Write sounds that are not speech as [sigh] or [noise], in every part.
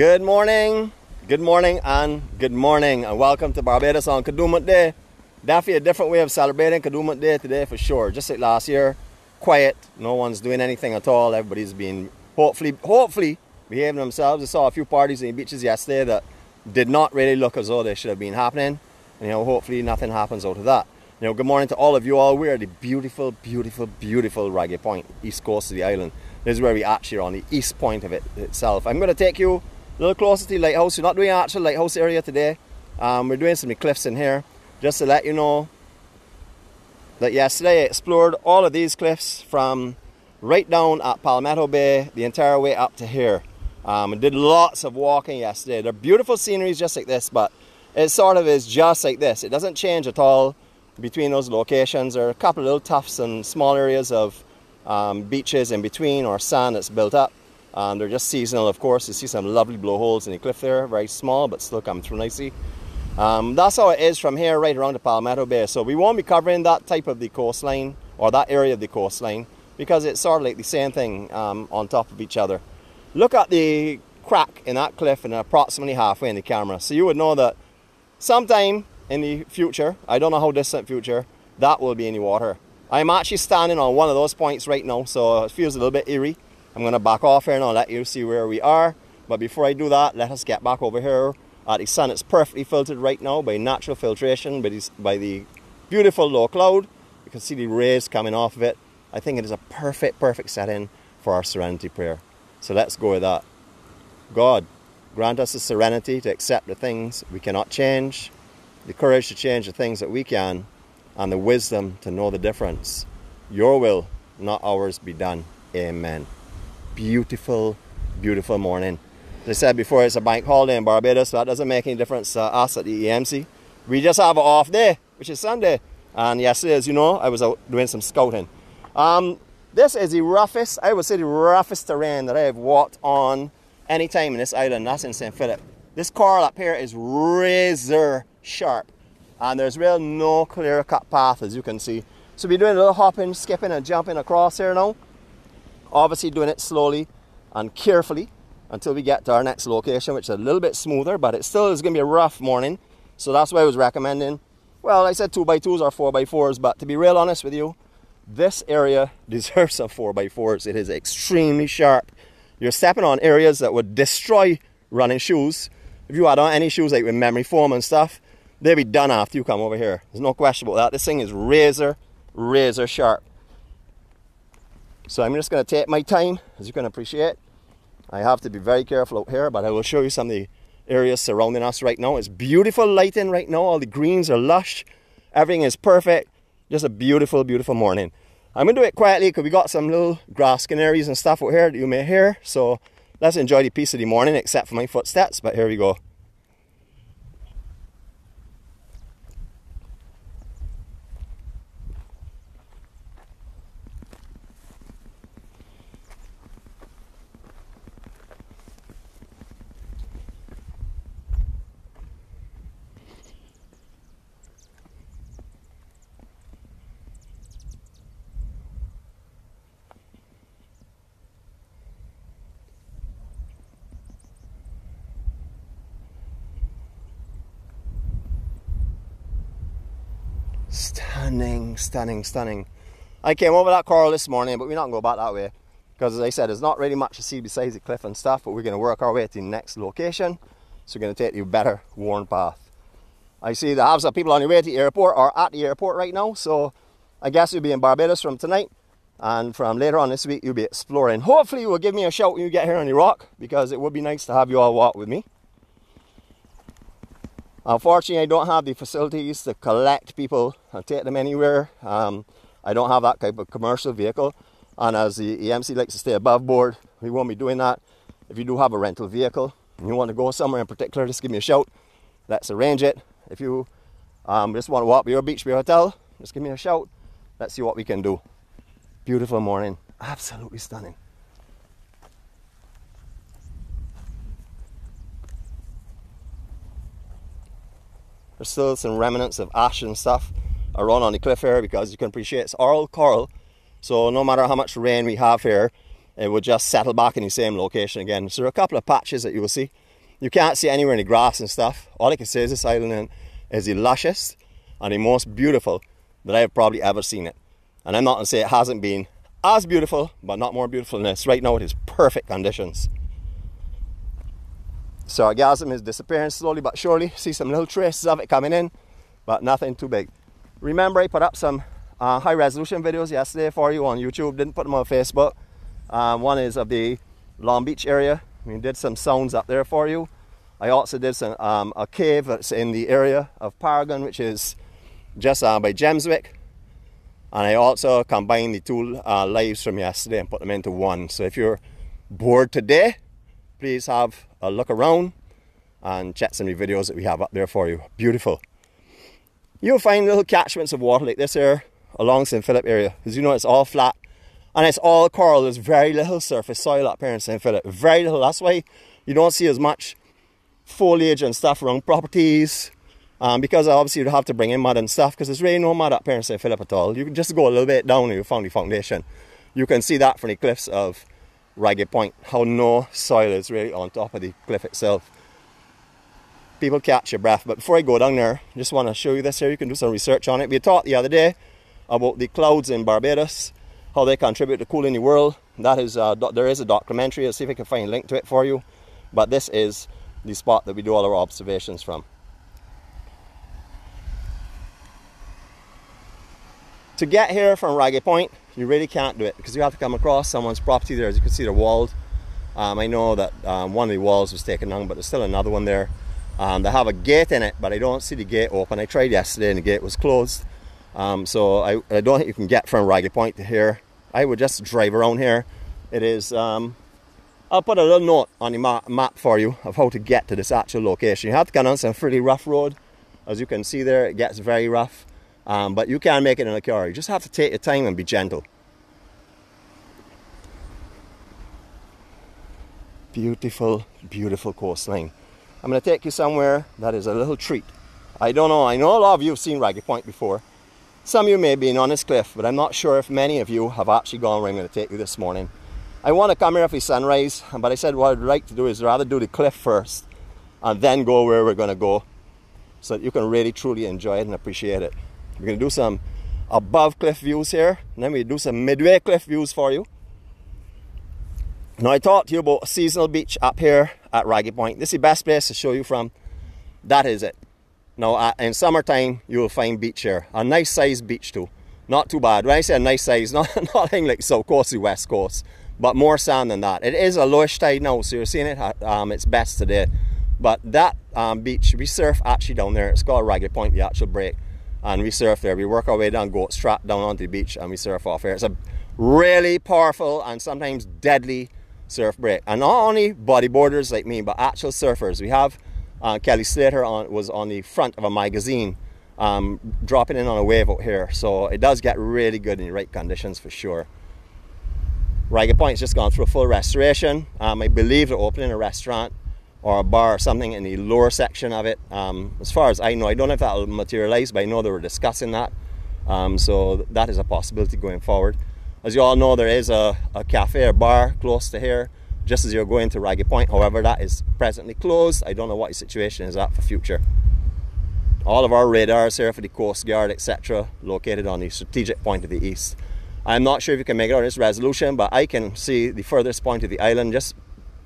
Good morning, good morning, and good morning, and welcome to Barbados on Kadooment Day. Definitely a different way of celebrating Kadooment Day today for sure. Just like last year, quiet, no one's doing anything at all. Everybody's been hopefully, hopefully behaving themselves. I saw a few parties in the beaches yesterday that did not really look as though they should have been happening. And, you know, hopefully nothing happens out of that. You know, good morning to all of you all. We are the beautiful, beautiful, beautiful Ragged Point, east coast of the island. This is where we actually are on the east point of it itself. I'm going to take you a little closer to the lighthouse. We're not doing actual lighthouse area today. Um, we're doing some cliffs in here just to let you know that yesterday I explored all of these cliffs from right down at Palmetto Bay, the entire way up to here. Um, did lots of walking yesterday. They're beautiful sceneries just like this, but it sort of is just like this. It doesn't change at all between those locations. There are a couple of little tufts and small areas of um, beaches in between or sand that's built up. Um, they're just seasonal, of course. You see some lovely blowholes in the cliff there, very small, but still coming through nicely. Um, that's how it is from here right around the Palmetto Bay. So we won't be covering that type of the coastline or that area of the coastline because it's sort of like the same thing um, on top of each other. Look at the crack in that cliff and approximately halfway in the camera. So you would know that sometime in the future, I don't know how distant future, that will be in the water. I'm actually standing on one of those points right now, so it feels a little bit eerie. I'm going to back off here and I'll let you see where we are. But before I do that, let us get back over here. Uh, the sun is perfectly filtered right now by natural filtration, by, by the beautiful low cloud. You can see the rays coming off of it. I think it is a perfect, perfect setting for our serenity prayer. So let's go with that. God, grant us the serenity to accept the things we cannot change, the courage to change the things that we can, and the wisdom to know the difference. Your will, not ours, be done. Amen beautiful, beautiful morning. As I said before, it's a bank holiday in Barbados, so that doesn't make any difference to us at the EMC. We just have an off day, which is Sunday. And yesterday, as you know, I was out doing some scouting. Um, this is the roughest, I would say the roughest terrain that I have walked on any time in this island. That's in St. Philip. This coral up here is razor sharp. And there's really no clear cut path, as you can see. So we're doing a little hopping, skipping, and jumping across here now. Obviously doing it slowly and carefully until we get to our next location, which is a little bit smoother, but it still is going to be a rough morning. So that's why I was recommending, well, I said 2x2s or 4x4s, but to be real honest with you, this area [laughs] deserves some 4x4s. It is extremely sharp. You're stepping on areas that would destroy running shoes. If you had on any shoes like with memory foam and stuff, they'd be done after you come over here. There's no question about that. This thing is razor, razor sharp. So I'm just going to take my time, as you can appreciate. I have to be very careful out here, but I will show you some of the areas surrounding us right now. It's beautiful lighting right now. All the greens are lush. Everything is perfect. Just a beautiful, beautiful morning. I'm going to do it quietly because we got some little grass canaries and stuff out here that you may hear. So let's enjoy the peace of the morning, except for my footsteps. But here we go. Stunning, stunning, stunning. I came over that coral this morning, but we're not going to go back that way. Because as I said, there's not really much to see besides the cliff and stuff, but we're going to work our way to the next location. So we're going to take the better worn path. I see the halves of people on the way to the airport are at the airport right now. So I guess you'll be in Barbados from tonight. And from later on this week, you'll be exploring. Hopefully, you will give me a shout when you get here on the rock because it would be nice to have you all walk with me. Unfortunately, I don't have the facilities to collect people and take them anywhere. Um, I don't have that type of commercial vehicle. And as the EMC likes to stay above board, we won't be doing that. If you do have a rental vehicle and you want to go somewhere in particular, just give me a shout. Let's arrange it. If you um, just want to walk to your beach, your hotel, just give me a shout. Let's see what we can do. Beautiful morning. Absolutely stunning. There's still some remnants of ash and stuff around on the cliff here because you can appreciate it's all coral. So no matter how much rain we have here, it will just settle back in the same location again. So there are a couple of patches that you will see. You can't see anywhere in the grass and stuff. All I can say is this island is the luscious and the most beautiful that I have probably ever seen it. And I'm not to say it hasn't been as beautiful, but not more beautiful than this. Right now it is perfect conditions. Sargassum is disappearing slowly but surely. See some little traces of it coming in, but nothing too big. Remember I put up some uh, high resolution videos yesterday for you on YouTube. Didn't put them on Facebook. Um, one is of the Long Beach area. We did some sounds up there for you. I also did some, um, a cave that's in the area of Paragon, which is just uh, by Gemswick. And I also combined the two uh, lives from yesterday and put them into one. So if you're bored today, please have a look around and check some of the videos that we have up there for you. Beautiful. You'll find little catchments of water like this here along St. Philip area. As you know, it's all flat and it's all coral. There's very little surface soil up here in St. Philip. Very little. That's why you don't see as much foliage and stuff around properties um, because obviously you'd have to bring in mud and stuff because there's really no mud up here in St. Philip at all. You can just go a little bit down and you found the foundation. You can see that from the cliffs of Ragged Point, how no soil is really on top of the cliff itself. People catch your breath, but before I go down there, just want to show you this here. You can do some research on it. We talked the other day about the clouds in Barbados, how they contribute to cooling the world. That is, uh, there is a documentary. I'll see if I can find a link to it for you. But this is the spot that we do all our observations from. To get here from Ragged Point, you really can't do it because you have to come across someone's property there. As you can see, they're walled. Um, I know that um, one of the walls was taken down, but there's still another one there. Um, they have a gate in it, but I don't see the gate open. I tried yesterday and the gate was closed. Um, so I, I, don't think you can get from Ragged Point to here. I would just drive around here. It is, um, I'll put a little note on the map, map for you of how to get to this actual location. You have to come on some pretty rough road. As you can see there, it gets very rough. Um, but you can make it in a car. You just have to take your time and be gentle. Beautiful, beautiful coastline. I'm going to take you somewhere that is a little treat. I don't know, I know a lot of you have seen Ragged Point before. Some of you may be on this cliff, but I'm not sure if many of you have actually gone where I'm going to take you this morning. I want to come here for sunrise, but I said what I'd like to do is rather do the cliff first and then go where we're going to go so that you can really truly enjoy it and appreciate it. We're to do some above cliff views here, and then we do some midway cliff views for you. Now I talked to you about a seasonal beach up here at Ragged Point. This is the best place to show you from. That is it. Now uh, in summertime you will find beach here. A nice sized beach too. Not too bad. When I say a nice size, [laughs] not nothing like South Coast to West Coast, but more sand than that. It is a lowish tide now, so you're seeing it at um, its best today. But that um, beach, we surf actually down there. It's called Ragged Point, the actual break and we surf there. We work our way down Goat Strat down onto the beach and we surf off here. It's a really powerful and sometimes deadly surf break. And not only bodyboarders like me, but actual surfers. We have uh, Kelly Slater on, was on the front of a magazine um, dropping in on a wave out here. So it does get really good in the right conditions for sure. Ragged Point's just gone through a full restoration. Um, I believe they're opening a restaurant or a bar or something in the lower section of it. Um, as far as I know, I don't know if that will materialize, but I know they were discussing that. Um, so that is a possibility going forward. As you all know, there is a, a cafe or bar close to here, just as you're going to Ragged Point. However, that is presently closed. I don't know what the situation is at for future. All of our radars here for the Coast Guard, etc., located on the strategic point of the east. I'm not sure if you can make it on this resolution, but I can see the furthest point of the island, just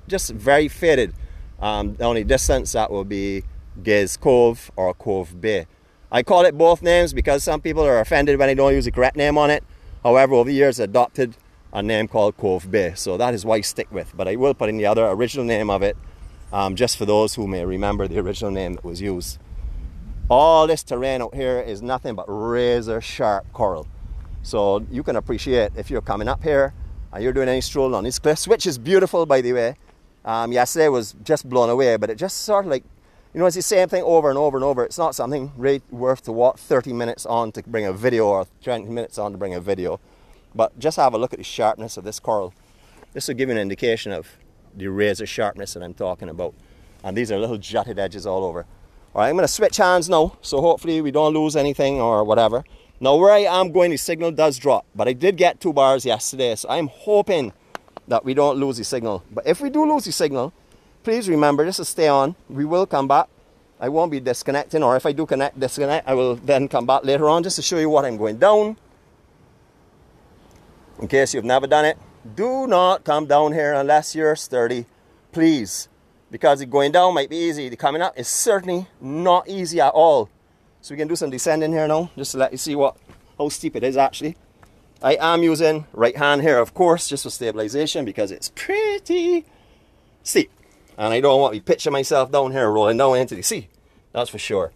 just very faded um, the only distance that will be Gay's Cove or Cove Bay. I call it both names because some people are offended when I don't use the correct name on it. However, over the years, I adopted a name called Cove Bay, so that is why I stick with. But I will put in the other original name of it, um, just for those who may remember the original name that was used. All this terrain out here is nothing but razor sharp coral. So you can appreciate if you're coming up here and you're doing any stroll on these cliffs, which is beautiful by the way. Um, yesterday was just blown away, but it just sort of like, you know, it's the same thing over and over and over. It's not something really worth to walk 30 minutes on to bring a video or 20 minutes on to bring a video. But just have a look at the sharpness of this coral. This will give you an indication of the razor sharpness that I'm talking about. And these are little jutted edges all over. All right, I'm going to switch hands now, so hopefully we don't lose anything or whatever. Now where I am going, the signal does drop, but I did get two bars yesterday, so I'm hoping that we don't lose the signal. But if we do lose the signal, please remember just to stay on. We will come back. I won't be disconnecting, or if I do connect, disconnect, I will then come back later on just to show you what I'm going down. In case you've never done it, do not come down here unless you're sturdy, please. Because the going down might be easy. The coming up is certainly not easy at all. So we can do some descending here now, just to let you see what how steep it is actually. I am using right hand here, of course, just for stabilization because it's pretty steep. And I don't want to be pitching myself down here, rolling down into the sea. That's for sure.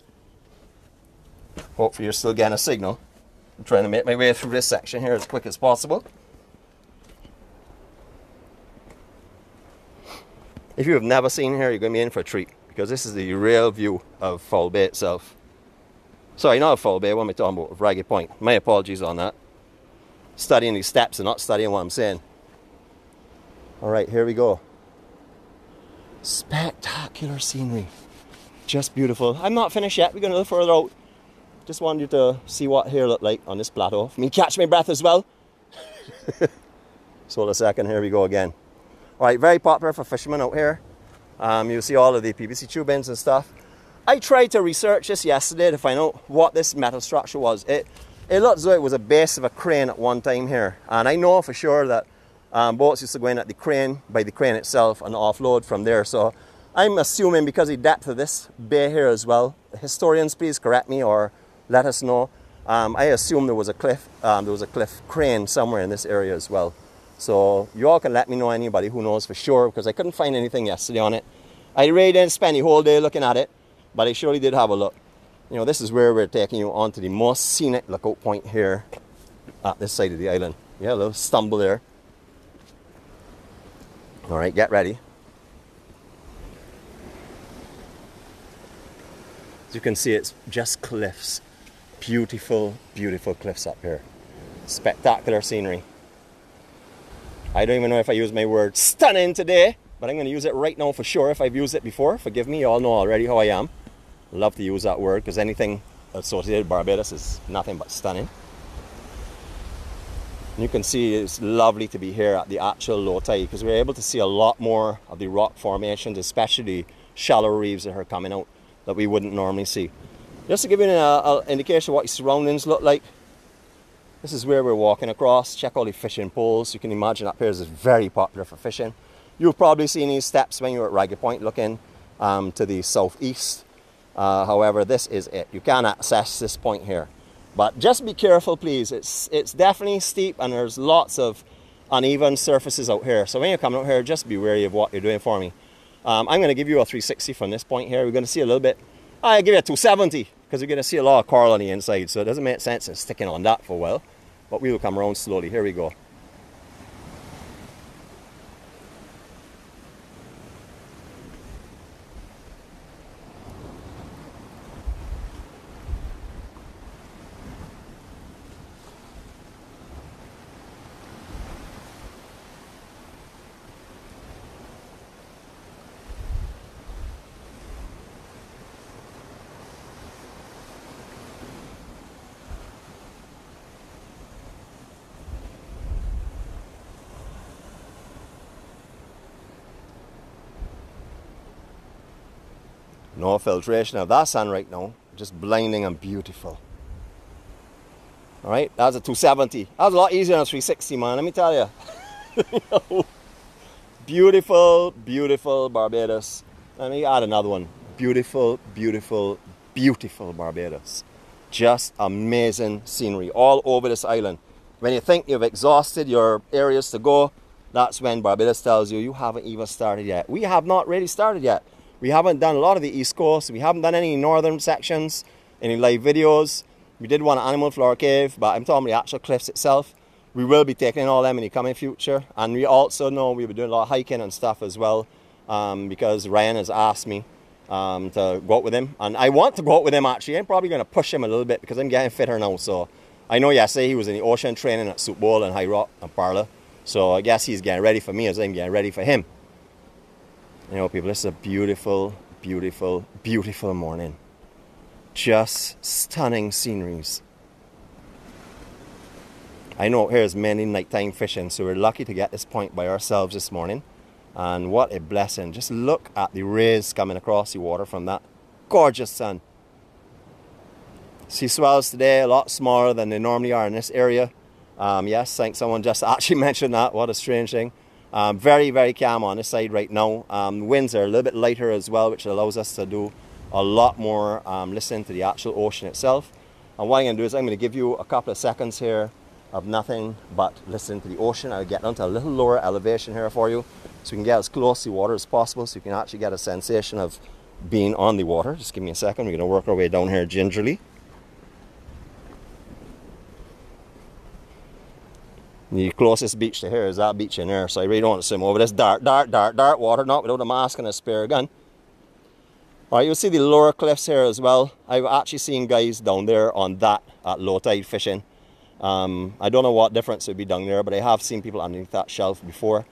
Hopefully you're still getting a signal. I'm trying to make my way through this section here as quick as possible. If you have never seen here, you're going to be in for a treat because this is the real view of Foul Bay itself. Sorry, not Foul Bay, what am I talking about? Ragged Point. My apologies on that. Studying these steps and not studying what I'm saying. All right, here we go. Spectacular scenery. Just beautiful. I'm not finished yet. We're going to look further out. Just wanted you to see what here look like on this plateau. For me, catch my breath as well. [laughs] so a second, here we go again. All right, very popular for fishermen out here. Um, you see all of the PVC tubings and stuff. I tried to research this yesterday to find out what this metal structure was. It, it as though it was a base of a crane at one time here. And I know for sure that um, boats used to go in at the crane, by the crane itself, and offload from there. So I'm assuming because of the depth of this bay here as well, historians please correct me or let us know. Um, I assume there was a cliff, um, there was a cliff crane somewhere in this area as well. So you all can let me know anybody who knows for sure because I couldn't find anything yesterday on it. I really didn't spend the whole day looking at it, but I surely did have a look. You know, this is where we're taking you onto the most scenic lookout point here at this side of the island. Yeah, a little stumble there. All right, get ready. As you can see, it's just cliffs. Beautiful, beautiful cliffs up here. Spectacular scenery. I don't even know if I use my word stunning today, but I'm going to use it right now for sure. If I've used it before, forgive me. You all know already how I am. Love to use that word because anything associated with Barbados is nothing but stunning. You can see it's lovely to be here at the actual low tide because we're able to see a lot more of the rock formations, especially shallow reefs that are coming out that we wouldn't normally see. Just to give you an indication of what your surroundings look like, this is where we're walking across. Check all the fishing poles. You can imagine up here is very popular for fishing. You've probably seen these steps when you were at Ragged Point looking um, to the southeast. Uh, however, this is it. You can access this point here. But just be careful, please. It's, it's definitely steep and there's lots of uneven surfaces out here. So when you're coming out here, just be wary of what you're doing for me. Um, I'm going to give you a 360 from this point here. We're going to see a little bit. I give you a 270 because you're going to see a lot of coral on the inside. So it doesn't make sense in sticking on that for a while. But we will come around slowly. Here we go. No filtration of that sun right now. Just blinding and beautiful. All right, that's a 270. That was a lot easier than a 360, man. Let me tell you. [laughs] beautiful, beautiful Barbados. Let me add another one. Beautiful, beautiful, beautiful Barbados. Just amazing scenery all over this island. When you think you've exhausted your areas to go, that's when Barbados tells you you haven't even started yet. We have not really started yet. We haven't done a lot of the East Coast. We haven't done any northern sections, any live videos. We did one at Animal Flower Cave, but I'm talking about the actual cliffs itself. We will be taking all them in the coming future. And we also know we'll be doing a lot of hiking and stuff as well um, because Ryan has asked me um, to go out with him. And I want to go out with him actually. I'm probably going to push him a little bit because I'm getting fitter now. So I know yesterday he was in the ocean training at Soup Bowl and High Rock and Parlour. So I guess he's getting ready for me as I'm getting ready for him. You know, people, this is a beautiful, beautiful, beautiful morning. Just stunning sceneries. I know here's many nighttime fishing, so we're lucky to get this point by ourselves this morning. And what a blessing. Just look at the rays coming across the water from that gorgeous sun. Sea swells today a lot smaller than they normally are in this area. Um, yes, I think someone just [laughs] actually mentioned that. What a strange thing. Um, very, very calm on this side right now. Um, winds are a little bit lighter as well, which allows us to do a lot more um, listening to the actual ocean itself. And what I'm going to do is I'm going to give you a couple of seconds here of nothing but listening to the ocean. I'll get onto a little lower elevation here for you so we can get as close to the water as possible so you can actually get a sensation of being on the water. Just give me a second. We're going to work our way down here gingerly. The closest beach to here is that beach in there, so I really don't want to swim over this dark, dark, dark, dark water, not without a mask and a spare gun. Alright, you'll see the lower cliffs here as well. I've actually seen guys down there on that at low tide fishing. Um, I don't know what difference it would be down there, but I have seen people underneath that shelf before.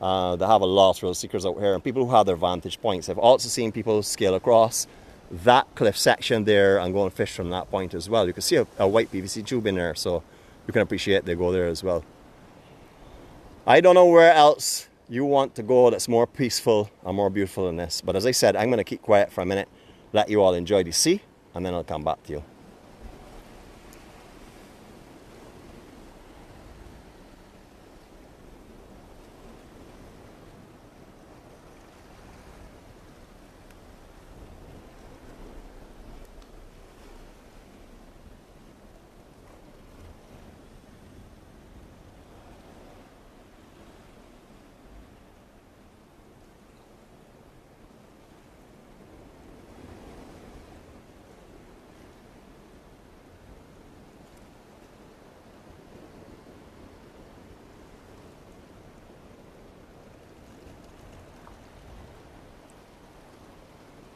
Uh, they have a lot of thrill seekers out here and people who have their vantage points. I've also seen people scale across that cliff section there and go and fish from that point as well. You can see a, a white PVC tube in there, so you can appreciate they go there as well. I don't know where else you want to go that's more peaceful and more beautiful than this. But as I said, I'm going to keep quiet for a minute, let you all enjoy the sea, and then I'll come back to you.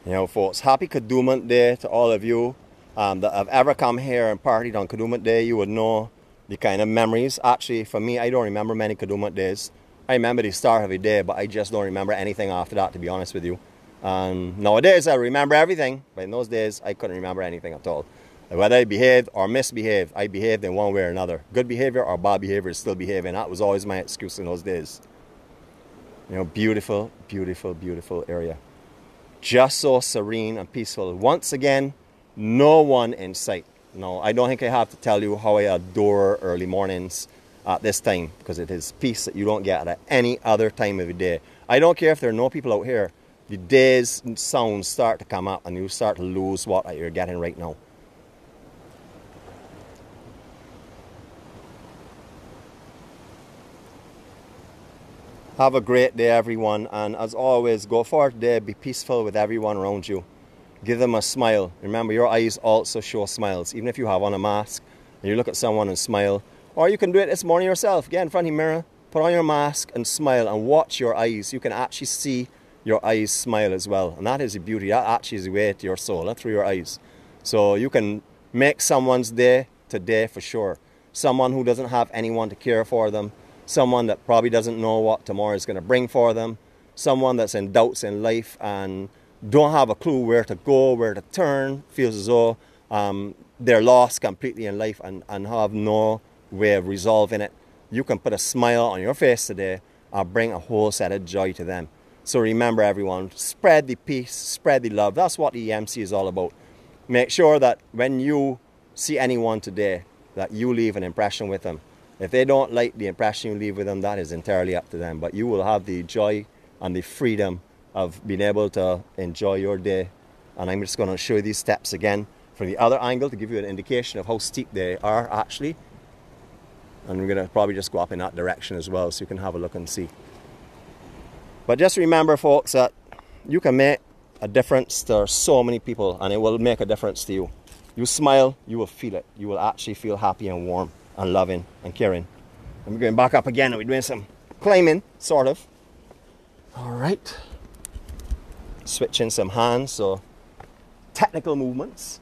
You know, folks, happy Kadooment Day to all of you um, that have ever come here and partied on Kadooment Day. You would know the kind of memories. Actually, for me, I don't remember many Kadooment days. I remember the start of a day, but I just don't remember anything after that, to be honest with you. And nowadays, I remember everything, but in those days, I couldn't remember anything at all. Whether I behaved or misbehaved, I behaved in one way or another. Good behavior or bad behavior is still behaving. That was always my excuse in those days. You know, beautiful, beautiful, beautiful area just so serene and peaceful. Once again, no one in sight. No, I don't think I have to tell you how I adore early mornings at this time because it is peace that you don't get at any other time of the day. I don't care if there are no people out here. The day's sounds start to come up and you start to lose what you're getting right now. Have a great day, everyone. And as always, go forward today, be peaceful with everyone around you. Give them a smile. Remember, your eyes also show smiles. Even if you have on a mask and you look at someone and smile, or you can do it this morning yourself. Get in front of the mirror, put on your mask and smile and watch your eyes. You can actually see your eyes smile as well. And that is the beauty. That actually is the way to your soul, eh, through your eyes. So you can make someone's day today for sure. Someone who doesn't have anyone to care for them someone that probably doesn't know what tomorrow is going to bring for them, someone that's in doubts in life and don't have a clue where to go, where to turn, feels as though um, they're lost completely in life and, and have no way of resolving it. You can put a smile on your face today and bring a whole set of joy to them. So remember, everyone, spread the peace, spread the love. That's what EMC is all about. Make sure that when you see anyone today, that you leave an impression with them. If they don't like the impression you leave with them, that is entirely up to them. But you will have the joy and the freedom of being able to enjoy your day. And I'm just going to show you these steps again from the other angle to give you an indication of how steep they are actually. And we're going to probably just go up in that direction as well so you can have a look and see. But just remember, folks, that you can make a difference to so many people and it will make a difference to you. You smile, you will feel it. You will actually feel happy and warm and loving and caring. And we're going back up again and we're doing some climbing, sort of. All right. Switching some hands, so technical movements.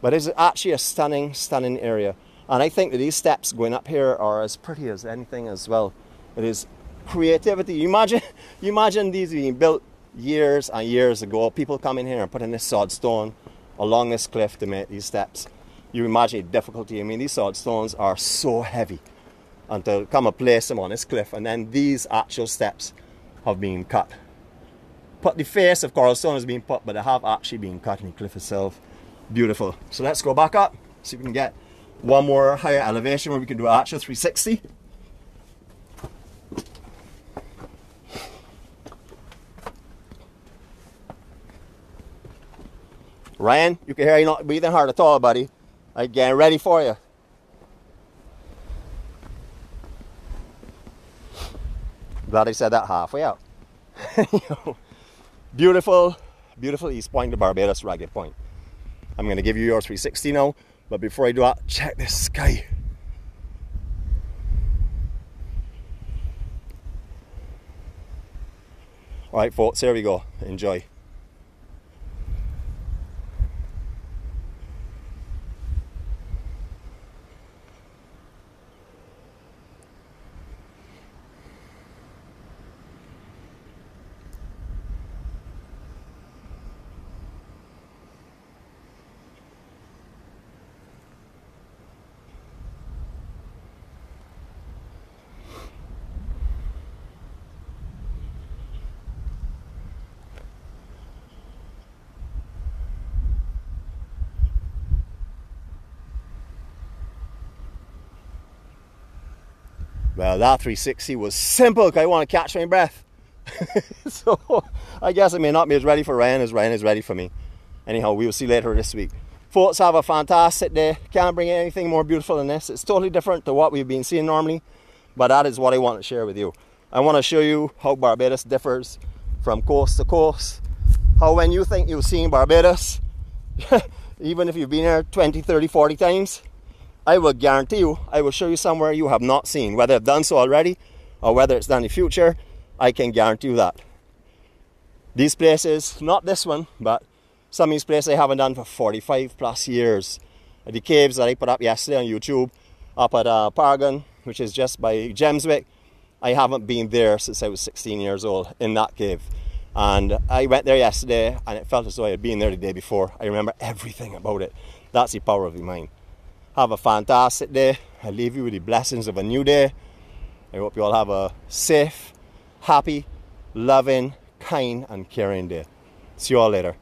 But it's actually a stunning, stunning area. And I think that these steps going up here are as pretty as anything as well. It is creativity. You imagine, [laughs] you imagine these being built years and years ago. People coming here and putting this sod stone along this cliff to make these steps you imagine the difficulty. I mean, these sod stones are so heavy. And to come and place them on this cliff, and then these actual steps have been cut. But the face of coral stone has been put, but they have actually been cut in the cliff itself. Beautiful. So let's go back up, see if we can get one more higher elevation where we can do an actual 360. Ryan, you can hear you not breathing hard at all, buddy. I'm ready for you. Glad I said that halfway out. [laughs] beautiful, beautiful East Point, the Barbados Ragged Point. I'm going to give you your 360 now, but before I do that, check this sky. All right, folks, here we go. Enjoy. Well, that 360 was simple because I want to catch my breath. [laughs] so I guess I may not be as ready for Ryan as Ryan is ready for me. Anyhow, we will see later this week. Folks, have a fantastic day. Can't bring anything more beautiful than this. It's totally different to what we've been seeing normally, but that is what I want to share with you. I want to show you how Barbados differs from coast to coast. How when you think you've seen Barbados, [laughs] even if you've been here 20, 30, 40 times, I will guarantee you, I will show you somewhere you have not seen. Whether I've done so already or whether it's done in the future, I can guarantee you that. These places, not this one, but some of these places I haven't done for 45 plus years. The caves that I put up yesterday on YouTube, up at uh, Paragon, which is just by Gemswick, I haven't been there since I was 16 years old in that cave. And I went there yesterday and it felt as though I had been there the day before. I remember everything about it. That's the power of the mind. Have a fantastic day. I leave you with the blessings of a new day. I hope you all have a safe, happy, loving, kind, and caring day. See you all later.